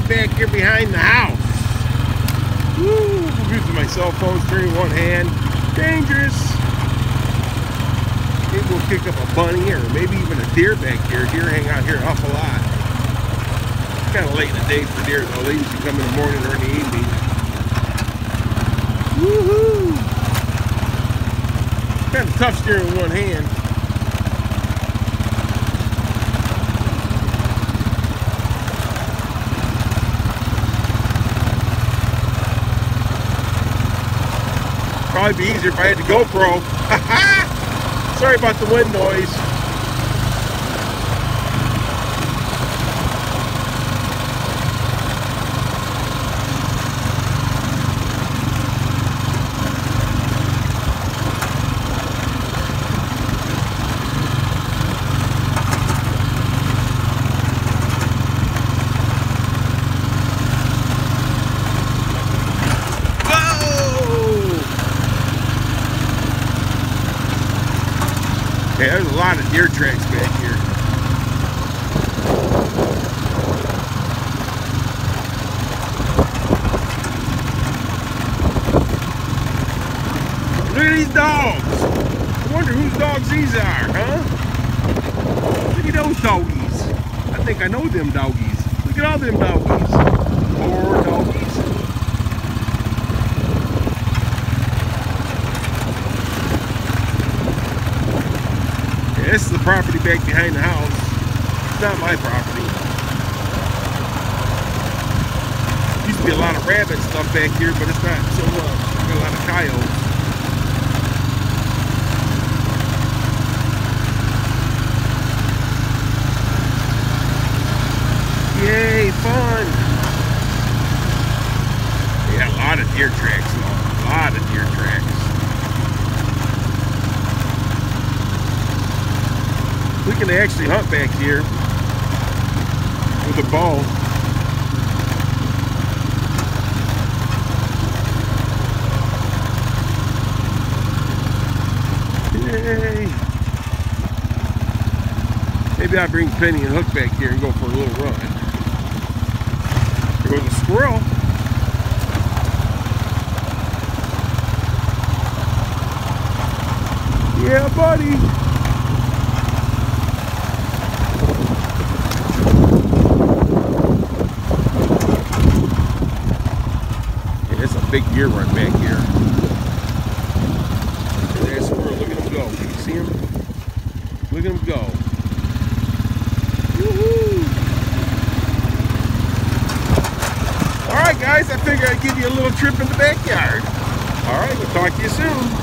right back here behind the house. Woo! I'm using my cell phone, steering one hand. Dangerous. Maybe we'll pick up a bunny or maybe even a deer back here. Deer hang out here an awful lot. It's kind of late in the day for deer though. They usually come in the morning or in the evening. Woohoo! Kind of tough steering with one hand. Probably be easier if I had the GoPro. Sorry about the wind noise. Yeah, there's a lot of deer tracks back here. Look at these dogs. I wonder whose dogs these are, huh? Look at those doggies. I think I know them doggies. Look at all them doggies. Poor doggies. Yeah, this is the property back behind the house. It's not my property. Used to be a lot of rabbit stuff back here, but it's not so much. Got a lot of coyotes. Yay, fun! Yeah, a lot of deer tracks. A lot of deer tracks. We can actually hunt back here with a bow. Yay! Maybe I'll bring Penny and Hook back here and go for a little run. There goes a squirrel. Yeah, buddy. It's a big run back here. Squirrel. Look at him go. You see him? Look at him go. Woohoo! All right, guys. I figured I'd give you a little trip in the backyard. All right. We'll talk to you soon.